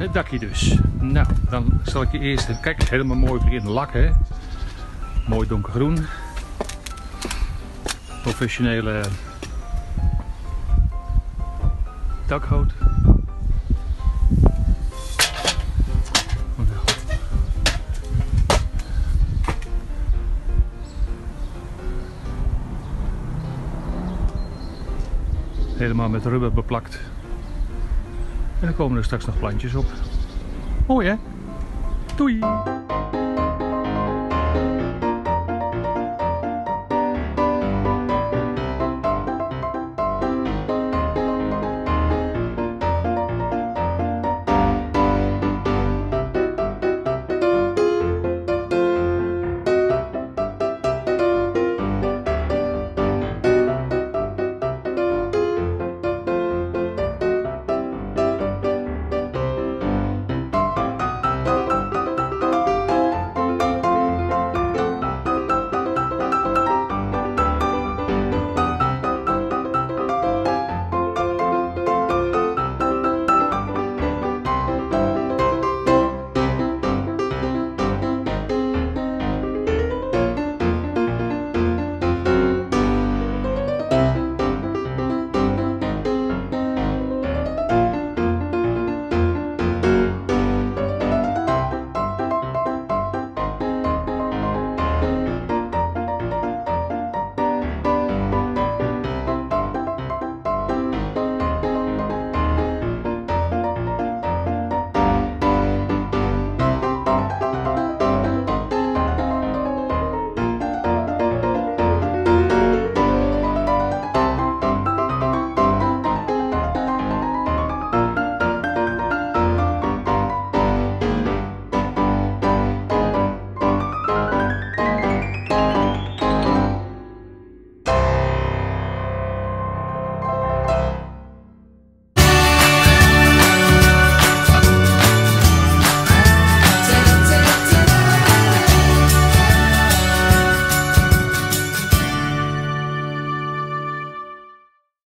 Het dakje dus. Nou, dan zal ik je eerst... Kijk, helemaal mooi in de lak, hè. Mooi donkergroen. Professionele dakgoot. Helemaal met rubber beplakt. En dan komen er straks nog plantjes op. Mooi hè? Doei!